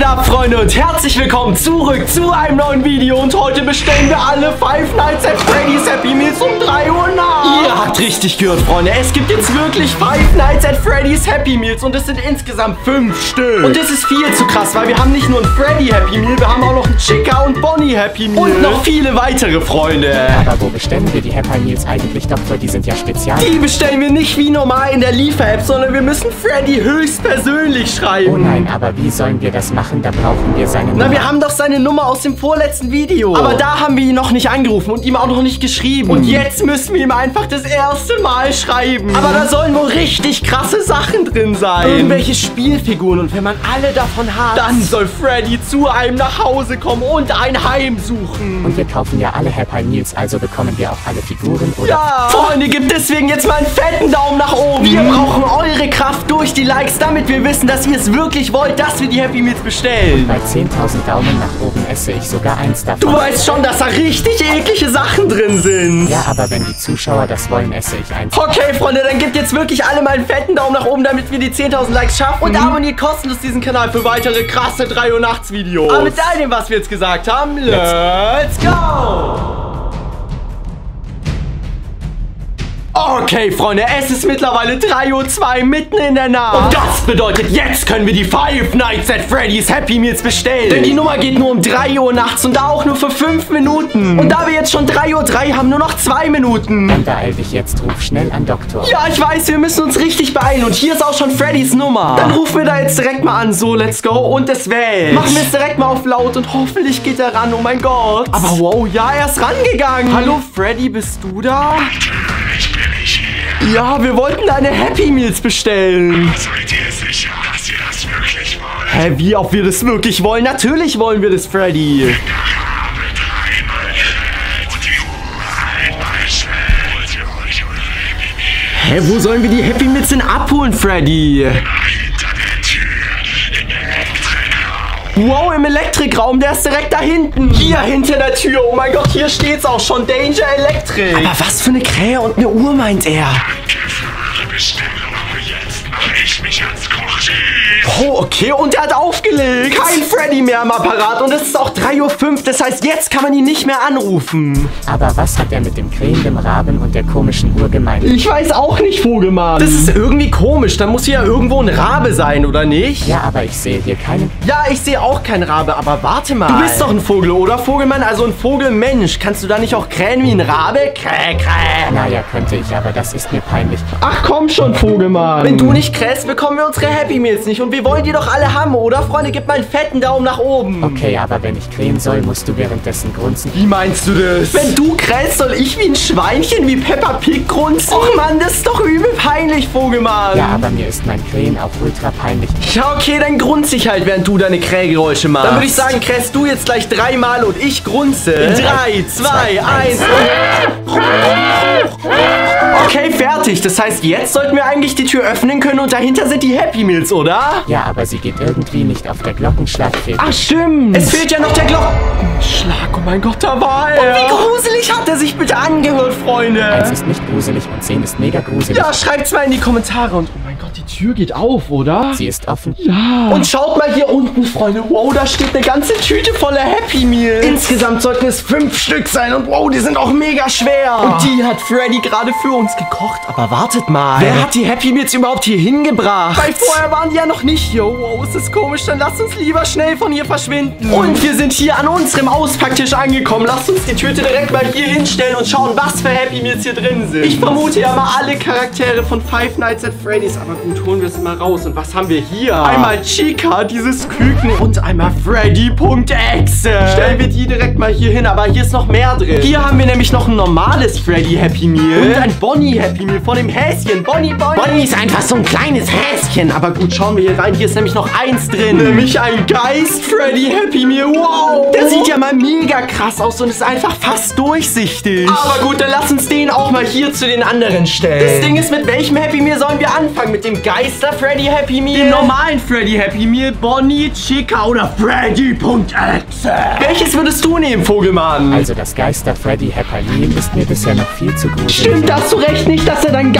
geht ab, Freunde? Und herzlich willkommen zurück zu einem neuen Video. Und heute bestellen wir alle Five Nights at Freddy's Happy Meals um 3 Uhr nach. Ihr habt richtig gehört, Freunde. Es gibt jetzt wirklich Five Nights at Freddy's Happy Meals. Und es sind insgesamt fünf Stück. Und das ist viel zu krass, weil wir haben nicht nur ein Freddy Happy Meal, wir haben auch noch ein Chica und Bonnie Happy Meal. Und noch viele weitere, Freunde. Aber wo bestellen wir die Happy Meals eigentlich, Doktor? Die sind ja spezial. Die bestellen wir nicht wie normal in der Liefer-App, sondern wir müssen Freddy höchstpersönlich schreiben. Oh nein, aber wie sollen wir das machen? Da brauchen wir seine Nummer. Na, wir haben doch seine Nummer aus dem vorletzten Video. Aber da haben wir ihn noch nicht angerufen und ihm auch noch nicht geschrieben. Und jetzt müssen wir ihm einfach das erste Mal schreiben. Aber da sollen wohl richtig krasse Sachen drin sein. Irgendwelche Spielfiguren. Und wenn man alle davon hat, dann soll Freddy zu einem nach Hause kommen und ein Heim suchen. Und wir kaufen ja alle Happy Meals, also bekommen wir auch alle Figuren, oder? Ja, Freunde, gebt deswegen jetzt mal einen fetten Daumen nach oben. Wir brauchen eure Kraft durch die Likes, damit wir wissen, dass ihr es wirklich wollt, dass wir die Happy Meals bestellen. Bei 10.000 Daumen nach oben esse ich sogar eins davon. Du weißt schon, dass da richtig eklige Sachen drin sind. Ja, aber wenn die Zuschauer das wollen, esse ich eins. Okay, Freunde, dann gebt jetzt wirklich alle mal einen fetten Daumen nach oben, damit wir die 10.000 Likes schaffen. Und abonniert kostenlos diesen Kanal für weitere krasse 3 Uhr nachts Videos. Aber mit all dem, was wir jetzt gesagt haben, let's go! Okay, Freunde, es ist mittlerweile 3.02 Uhr mitten in der Nacht. Und das bedeutet, jetzt können wir die Five Nights at Freddy's Happy Meals bestellen. Denn die Nummer geht nur um 3 Uhr nachts und da auch nur für 5 Minuten. Und da wir jetzt schon 3.03 Uhr haben, nur noch 2 Minuten. Beeil dich jetzt, ruf schnell an Doktor. Ja, ich weiß, wir müssen uns richtig beeilen. Und hier ist auch schon Freddys Nummer. Dann rufen wir da jetzt direkt mal an. So, let's go. Und es wählt. Machen wir es direkt mal auf laut und hoffentlich geht er ran. Oh mein Gott. Aber wow, ja, er ist rangegangen. Hallo, Freddy, bist du da? Ja, wir wollten deine Happy Meals bestellen. Seid ihr sicher, dass ihr das wirklich wollt? Hä, wie, ob wir das wirklich wollen? Natürlich wollen wir das, Freddy. Hä, wo sollen wir die Happy Meals denn abholen, Freddy? Wow, im Elektrikraum, der ist direkt da hinten. Hier hinter der Tür. Oh mein Gott, hier steht's auch schon. Danger Electric. Aber was für eine Krähe und eine Uhr meint er? Oh, okay, und er hat aufgelegt. Kein Freddy mehr am Apparat und es ist auch 3.05 Uhr. Das heißt, jetzt kann man ihn nicht mehr anrufen. Aber was hat er mit dem krähenden Raben und der komischen Uhr gemeint? Ich weiß auch nicht, Vogelmann. Das ist irgendwie komisch. Da muss hier ja irgendwo ein Rabe sein, oder nicht? Ja, aber ich sehe hier keinen. Ja, ich sehe auch keinen Rabe, aber warte mal. Du bist doch ein Vogel, oder Vogelmann? Also ein Vogelmensch. Kannst du da nicht auch krähen wie ein Rabe? Kräh, kräh. Naja, könnte ich, aber das ist mir peinlich. Ach komm schon, Vogelmann. Wenn du nicht krähst, bekommen wir unsere Happy Meals nicht. Und wir wollen die doch alle haben, oder? Freunde, gib mal einen fetten Daumen nach oben. Okay, aber wenn ich krähen soll, musst du währenddessen grunzen. Wie meinst du das? Wenn du krähst, soll ich wie ein Schweinchen, wie Peppa Pig grunzen? Och Mann, das ist doch übel peinlich, Vogelmann. Ja, aber mir ist mein Krähen auch ultra peinlich. Ja, okay, dann grunze ich halt, während du deine Krähgeräusche machst. Dann würde ich sagen, krähst du jetzt gleich dreimal und ich grunze. In drei, zwei, eins. Okay, fertig. Das heißt, jetzt sollten wir eigentlich die Tür öffnen können und dahinter sind die Happy Meals, oder? Ja, aber sie geht irgendwie nicht auf der Glockenschlagfähig. Ach, stimmt. Es fehlt ja noch der Glockenschlag. Oh mein Gott, da war er. Und wie gruselig hat er sich bitte angehört, Freunde. Eins ist nicht gruselig und zehn ist mega gruselig. Ja, schreibt's mal in die Kommentare. Und oh mein Gott, die Tür geht auf, oder? Sie ist offen. Ja. Und schaut mal hier unten, Freunde. Wow, da steht eine ganze Tüte voller Happy Meals. Insgesamt sollten es fünf Stück sein. Und wow, die sind auch mega schwer. Und die hat Freddy gerade für uns gekocht. Aber wartet mal. Wer hat die Happy Meals überhaupt hier hingebracht? Weil vorher waren die ja noch nicht hier. Wow, ist das komisch. Dann lasst uns lieber schnell von hier verschwinden. Und wir sind hier an unserem Auspacktisch angekommen. Lasst uns die Tüte direkt mal hier hinstellen und schauen, was für Happy Meals hier drin sind. Ich vermute ja mal alle Charaktere von Five Nights at Freddy's. Aber gut, holen wir es mal raus. Und was haben wir hier? Einmal Chica, dieses Küken. Und einmal Freddy.exe. Stellen wir die direkt mal hier hin. Aber hier ist noch mehr drin. Hier haben wir nämlich noch ein normales Freddy Happy Meal. Und ein Bonnie Happy Meal von dem Häschen. Bonnie, Bonnie. Bonnie ist einfach so ein kleines Häschen. Aber gut, schauen wir hier rein. Hier ist nämlich noch eins drin. Nämlich ein Geist Freddy Happy Meal. Wow. Der sieht ja mal mega krass aus und ist einfach fast durchsichtig. Aber gut, dann lass uns den auch mal hier zu den anderen stellen. Das Ding ist, mit welchem Happy Meal sollen wir anfangen? Mit dem Geister Freddy Happy Meal? Dem normalen Freddy Happy Meal? Bonnie, Chica oder Freddy.exe? Welches würdest du nehmen, Vogelmann? Also das Geister Freddy Happy Meal ist mir bisher noch viel zu gruselig. Stimmt, da hast du recht nicht, dass da dein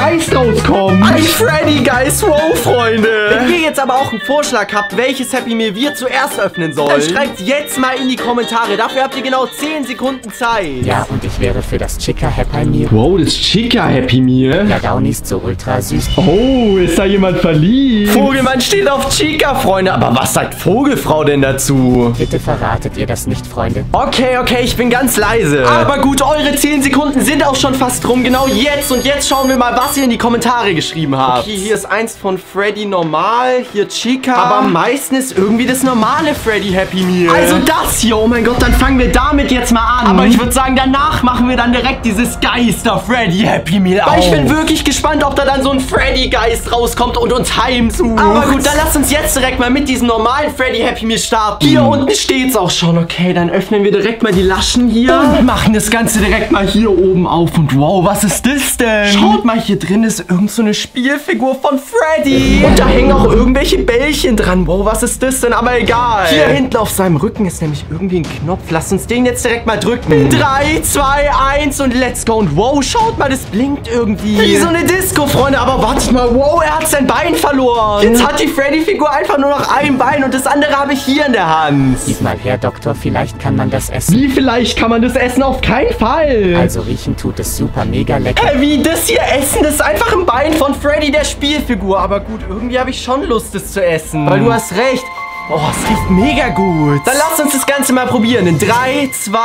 Ein Freddy-Geist, wow, Freunde. Wenn ihr jetzt aber auch einen Vorschlag habt, welches Happy Meal wir zuerst öffnen sollen, dann schreibt jetzt mal in die Kommentare. Dafür habt ihr genau 10 Sekunden Zeit. Ja, und ich wäre für das Chica Happy Meal. Wow, das Chica Happy Meal. Ja, Downy ist so ultra süß. Oh, ist da jemand verliebt? Vogelmann steht auf Chica, Freunde. Aber was sagt Vogelfrau denn dazu? Bitte verratet ihr das nicht, Freunde. Okay, okay, ich bin ganz leise. Aber gut, eure 10 Sekunden sind auch schon fast rum. Genau jetzt. Und jetzt schauen wir mal, was ihr in die Kommentare geschrieben habt. Okay, hier ist eins von Freddy normal. Hier Chica. Aber am meisten ist irgendwie das normale Freddy Happy Meal. Also das hier. Oh mein Gott, dann fangen wir damit jetzt mal an. Aber ich würde sagen, danach machen wir dann direkt dieses Geister Freddy Happy Meal auf. Weil ich bin wirklich gespannt, ob da dann so ein Freddy-Geist rauskommt und uns heimsucht. Aber gut, dann lasst uns jetzt direkt mal mit diesem normalen Freddy Happy Meal starten. Hier unten steht's auch schon. Okay, dann öffnen wir direkt mal die Laschen hier. Und machen das Ganze direkt mal hier oben auf. Und wow, was ist das denn? Schaut mal, hier drin ist irgend so eine Spielfigur von Freddy. Und da hängen auch irgendwelche Bällchen dran. Wow, was ist das denn? Aber egal. Hier hinten auf seinem Rücken ist nämlich irgendwie ein Knopf. Lasst uns den jetzt direkt mal drücken. 3, 2, 1 und let's go. Und wow, schaut mal, das blinkt irgendwie. Wie so eine Disco, Freunde. Aber wartet mal, wow, er hat sein Bein verloren. Jetzt hat die Freddy-Figur einfach nur noch ein Bein und das andere habe ich hier in der Hand. Gib mal her, Doktor, vielleicht kann man das essen. Wie vielleicht kann man das essen? Auf keinen Fall. Also riechen tut es super mega lecker. Hä, wie das hier essen? Das ist einfach ein Bein von Freddy, der Spielfigur. Aber gut, irgendwie habe ich schon Lust, das zu essen. Weil du hast recht. Oh, es riecht mega gut. Dann lass uns das Ganze mal probieren. In 3, 2,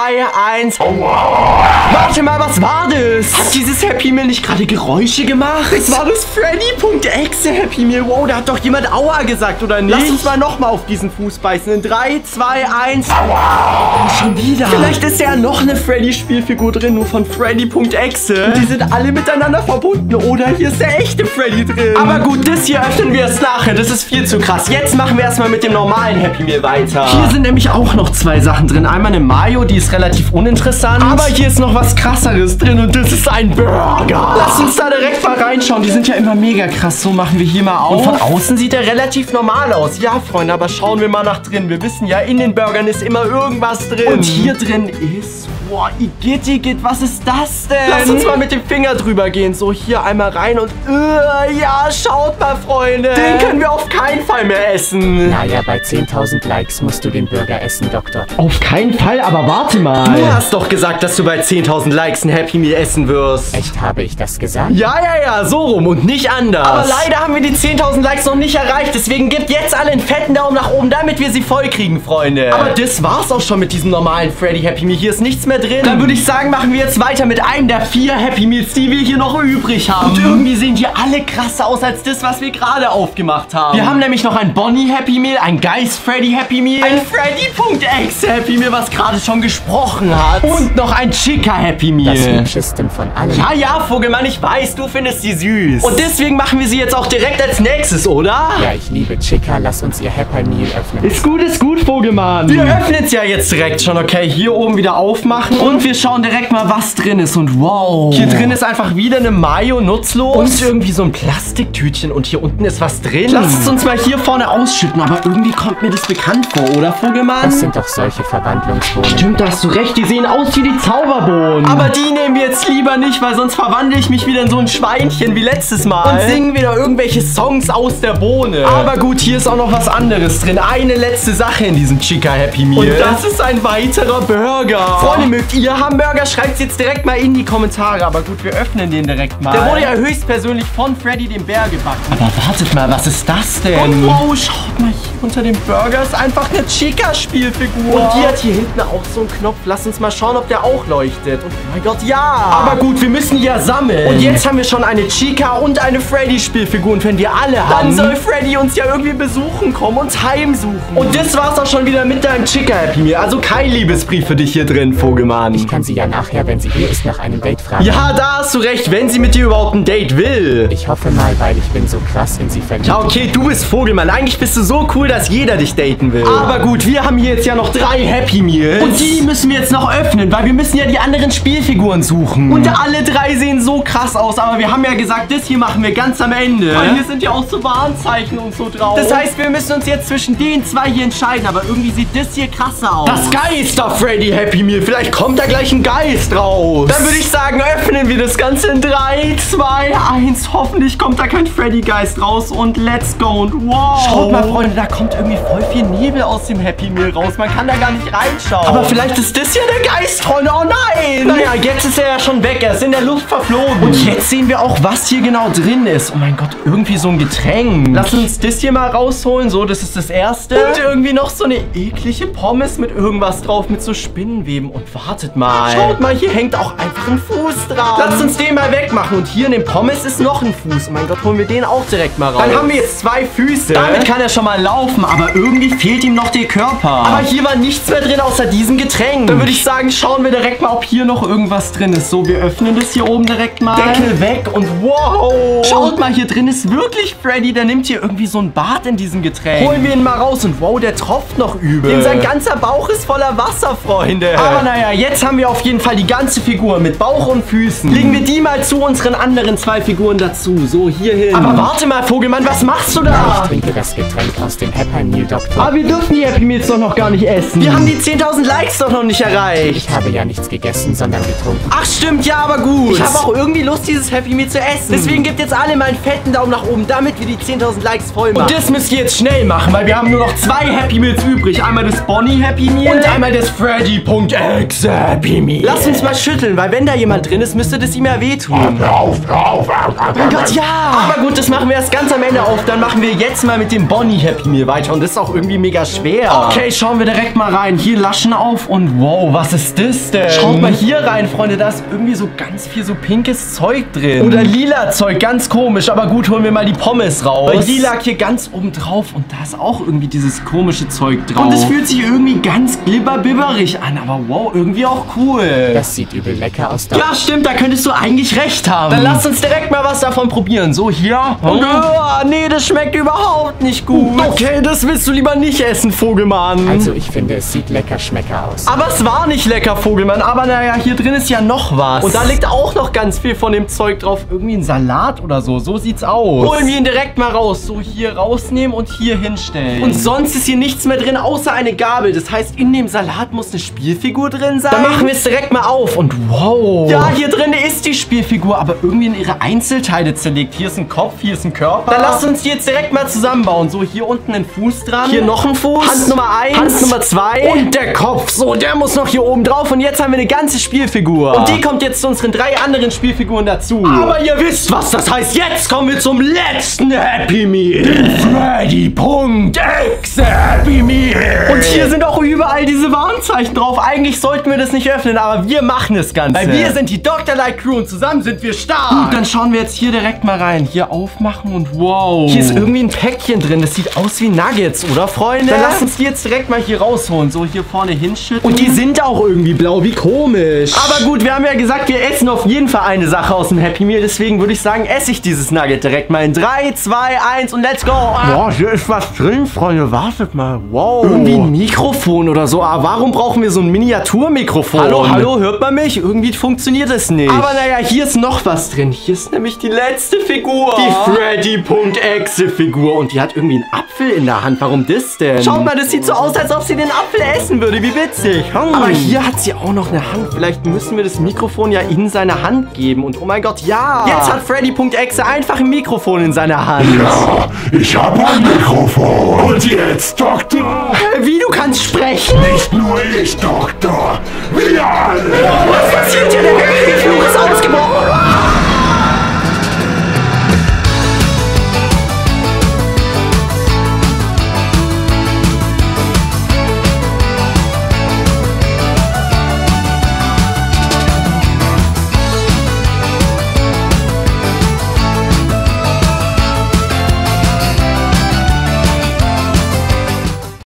1. Warte mal, was war das? Hat dieses Happy Meal nicht gerade Geräusche gemacht? Das war das Freddy.exe Happy Meal. Wow, da hat doch jemand Aua gesagt, oder nicht? Lass uns mal nochmal auf diesen Fuß beißen. In 3, 2, 1. Aua. Schon wieder. Vielleicht ist ja noch eine Freddy-Spielfigur drin, nur von Freddy.exe. Und die sind alle miteinander verbunden. Oder hier ist der echte Freddy drin. Aber gut, das hier öffnen wir erst nachher. Das ist viel zu krass. Jetzt machen wir erstmal mit dem normalen Happy Meal weiter. Hier sind nämlich auch noch zwei Sachen drin. Einmal eine Mayo, die ist relativ uninteressant. Aber hier ist noch was krasseres drin und das ist ein Burger. Lass uns da direkt mal reinschauen. Die sind ja immer mega krass. So machen wir hier mal auf. Und von außen sieht er relativ normal aus. Ja, Freunde, aber schauen wir mal nach drin. Wir wissen ja, in den Burgern ist immer irgendwas drin. Und hier drin ist... Boah, Igitt, Igitt, was ist das denn? Lass uns mal mit dem Finger drüber gehen. So, hier einmal rein und... Äh, ja, schaut mal, Freunde. Den können wir auf keinen Fall mehr essen. Naja, bei 10.000 Likes musst du den Burger essen, Doktor. Auf keinen Fall, aber warte mal. Du hast doch gesagt, dass du bei 10.000 Likes ein Happy Meal essen wirst. Echt, habe ich das gesagt? Ja, ja, ja, so rum und nicht anders. Aber leider haben wir die 10.000 Likes noch nicht erreicht. Deswegen gebt jetzt alle einen fetten Daumen nach oben, damit wir sie voll kriegen, Freunde. Aber das war's auch schon mit diesem normalen Freddy Happy Meal. Hier ist nichts mehr drin. Dann würde ich sagen, machen wir jetzt weiter mit einem der vier Happy Meals, die wir hier noch übrig haben. Und irgendwie sehen die alle krasser aus als das, was wir gerade aufgemacht haben. Wir haben nämlich noch ein Bonnie Happy Meal, ein Geist Freddy Happy Meal, ein Freddy.exe Happy Meal, was gerade schon gesprochen hat. Und noch ein Chica Happy Meal. Das hübschesten von allen. Ja, ja, Vogelmann, ich weiß, du findest sie süß. Und deswegen machen wir sie jetzt auch direkt als nächstes, oder? Ja, ich liebe Chica. Lass uns ihr Happy Meal öffnen. Ist gut, ist gut, Vogelmann. Wir öffnen es ja jetzt direkt schon, okay? Hier oben wieder aufmachen. Und wir schauen direkt mal, was drin ist. Und wow. Hier drin ist einfach wieder eine Mayo nutzlos. Und irgendwie so ein Plastiktütchen. Und hier unten ist was drin. Lass es uns mal hier vorne ausschütten. Aber irgendwie kommt mir das bekannt vor, oder, Vogelmann? Das sind doch solche Verwandlungsbohnen. Stimmt, da hast du recht. Die sehen aus wie die Zauberbohnen. Aber die nehmen wir jetzt lieber nicht, weil sonst verwandle ich mich wieder in so ein Schweinchen wie letztes Mal. Und singen wieder irgendwelche Songs aus der Bohne. Aber gut, hier ist auch noch was anderes drin. Eine letzte Sache in diesem Chica Happy Meal. Und das ist ein weiterer Burger. Freunde, mögt ihr Hamburger? Schreibt es jetzt direkt mal in die Kommentare. Aber gut, wir öffnen den direkt mal. Der wurde ja höchstpersönlich von Freddy dem Bär gebacken. Aber wartet mal, was ist das denn? Und wow, schaut mal hier unter dem Burger ist einfach eine Chica-Spielfigur. Und die hat hier hinten auch so einen Knopf. Lass uns mal schauen, ob der auch leuchtet. Und oh mein Gott, ja. Aber gut, wir müssen ja sammeln. Und jetzt haben wir schon eine Chica und eine Freddy-Spielfigur. Und wenn wir alle haben, dann soll Freddy uns ja irgendwie besuchen kommen, uns heimsuchen. Und das war's auch schon wieder mit deinem Chica-Happy Meal. Also kein Liebesbrief für dich hier drin, Vogelmann. Ich kann sie ja nachher, wenn sie hier ist, nach einem Date fragen. Ja, da hast du recht, wenn sie mit dir überhaupt ein Date will. Ich hoffe mal, weil ich bin so krass in sie verliebt. Ja, okay, du bist Vogelmann. Eigentlich bist du so cool, dass jeder dich daten will. Aber gut, wir haben hier jetzt ja noch drei Happy Meals. Und die müssen wir jetzt noch öffnen, weil wir müssen ja die anderen Spielfiguren suchen. Und alle drei sehen so krass aus, aber wir haben ja gesagt, das hier machen wir ganz am Ende. Weil hier sind ja auch so Warnzeichen und so drauf. Das heißt, wir müssen uns jetzt zwischen den zwei hier entscheiden, aber irgendwie sieht das hier krasser aus. Das Geister Freddy Happy Meal. Vielleicht kommt da gleich ein Geist raus. Dann würde ich sagen, öffnen wir das Ganze in 3, 2, 1. Hoffentlich kommt da kein Freddy Geist raus und let's go und wow. Schaut mal, Freunde, da kommt irgendwie voll viel Nebel aus dem Happy Meal raus. Man kann da gar nicht reinschauen. Aber vielleicht ist das ja der Geist, Freunde. Oh nein. Naja, jetzt ist er ja schon weg. Er ist in der Luft verflogen. Und jetzt sehen wir auch, was hier genau drin ist. Oh mein Gott, irgendwie so ein Getränk. Lass uns das hier mal rausholen. So, das ist das erste. Und irgendwie noch so eine eklige Pommes mit irgendwas drauf, mit so Spinnenweben. Und wartet mal. Schaut mal, hier hängt auch einfach ein Fuß dran. Lass uns den mal wegmachen. Und hier in dem Pommes ist noch ein Fuß. Oh mein Gott, holen wir den auch direkt mal raus. Dann haben wir jetzt zwei Füße. Damit kann er schon mal laufen, aber irgendwie fehlt ihm noch der Körper. Aber hier war nichts mehr drin außer diesem Getränk. Dann würde ich sagen, schauen wir direkt mal, ob hier noch irgendwas drin ist. So, wir öffnen das hier oben direkt mal. Deckel weg und wow. Schaut mal, hier drin ist wirklich Freddy. Der nimmt hier irgendwie so ein Bad in diesem Getränk. Holen wir ihn mal raus und wow, der tropft noch übel. Denn sein ganzer Bauch ist voller Wasser, Freunde. Aber naja, jetzt haben wir auf jeden Fall die ganze Figur mit Bauch und Füßen. Legen wir die mal zu unseren anderen zwei Figuren dazu. So, hier hin. Aber warte mal, Vogelmann, was machst du da? Ich trinke das Getränk aus dem Happy Meal Doktor. Aber wir dürfen die Happy Meals doch noch gar nicht essen. Wir haben die 10.000 Likes doch noch nicht erreicht. Ich habe ja nichts gegessen, sondern getrunken. Ach stimmt, ja, aber gut. Ich habe auch irgendwie Lust, dieses Happy Meal zu essen. Deswegen gebt jetzt alle mal einen fetten Daumen nach oben, damit wir die 10.000 Likes voll machen. Und das müsst ihr jetzt schnell machen, weil wir haben nur noch zwei Happy Meals übrig. Einmal das Bonnie Happy Meal und einmal das Freddy.exe Happy Meal. Lass uns mal schütteln, weil wenn da jemand drin ist, müsste das ihm ja wehtun. Hör auf, hör auf, hör auf. Oh Gott, ja. Aber gut, das machen wir erst ganz am Ende auf. Dann machen wir jetzt mal mit dem Bonnie Happy Meal weiter. Und das ist auch irgendwie mega schwer. Okay, schauen wir direkt mal rein. Hier Laschen auf und wow, was ist das denn? Schaut mal hier rein, Freunde. Da ist irgendwie so ganz viel so pinkes Zeug drin. Oder lila Zeug, ganz komisch. Aber gut, holen wir mal die Pommes raus. Weil die lag hier ganz oben drauf und da ist auch irgendwie dieses komische Zeug drauf. Und es fühlt sich irgendwie ganz glibberbibberig an. Aber wow, irgendwie auch cool. Das sieht übel lecker aus. Ja, stimmt, da könntest du eigentlich recht haben. Dann lass uns direkt mal was davon probieren. So, hier. Oh, nee, das schmeckt überhaupt nicht gut. Okay, das willst du lieber nicht essen, Vogelmann. Also ich finde, es sieht lecker schmecker aus. Aber es war nicht lecker, Vogelmann. Aber naja, hier drin ist ja noch was. Und da liegt auch noch ganz viel von dem Zeug drauf. Irgendwie ein Salat oder so. So sieht's aus. Holen wir ihn direkt mal raus. So hier rausnehmen und hier hinstellen. Und sonst ist hier nichts mehr drin, außer eine Gabel. Das heißt, in dem Salat muss eine Spielfigur drin sein. Dann machen wir es direkt mal auf. Und wow. Ja, hier drin ist die Spielfigur, aber irgendwie in ihre Einzelteile zerlegt. Hier ist ein Kopf, hier ist ein Körper. Dann lasst uns die jetzt direkt mal zusammenbauen. So, hier unten ein Fuß dran. Hier noch ein Fuß. Hand Nummer 1. Hand Nummer 2. Und der Kopf. So, der muss noch hier oben drauf. Und jetzt haben wir eine ganze Spielfigur. Und die kommt jetzt zu unseren drei anderen Spielfiguren dazu. Aber ihr wisst, was das heißt. Jetzt kommen wir zum letzten Happy Meal. Den Freddy.exe Happy Meal. Und hier sind auch überall diese Warnzeichen drauf. Eigentlich sollten wir das nicht öffnen, aber wir machen das Ganze. Weil wir sind die Dr. Light Crew und zusammen sind wir stark. Gut, dann schauen wir jetzt hier direkt mal rein. Hier aufmachen und wow. Hier ist irgendwie ein Päckchen drin. Das sieht aus wie Nuggets, oder Freunde? Dann lass uns die jetzt direkt mal hier rausholen. So hier vorne hinschütten. Und die sind auch irgendwie blau. Wie komisch. Aber gut, wir haben ja gesagt, wir essen auf jeden Fall eine Sache aus dem Happy Meal. Deswegen würde ich sagen, esse ich dieses Nugget direkt mal in 3, 2, 1 und let's go. Boah, hier ist was drin, Freunde. Wartet mal. Wow. Irgendwie ein Mikrofon oder so. Aber warum brauchen wir so ein Miniaturmikrofon? Hallo, hallo, hört man mich? Irgendwie funktioniert es nicht. Aber naja, hier ist noch was drin. Hier ist nämlich die letzte Figur. Die Freddy.exe Figur. Und die hat irgendwie einen Apfel in der Hand. Warum das denn? Schaut mal, das sieht so aus, als ob sie den Apfel essen würde. Wie witzig. Hm. Aber hier hat sie auch noch eine Hand. Vielleicht müssen wir das Mikrofon ja in seine Hand geben. Und oh mein Gott, ja. Jetzt hat Freddy.exe einfach ein Mikrofon in seiner Hand. Ja, ich habe ein Mikrofon. Und jetzt, Doktor? Wie, du kannst sprechen? Nicht nur ich, Doktor. Wir alle.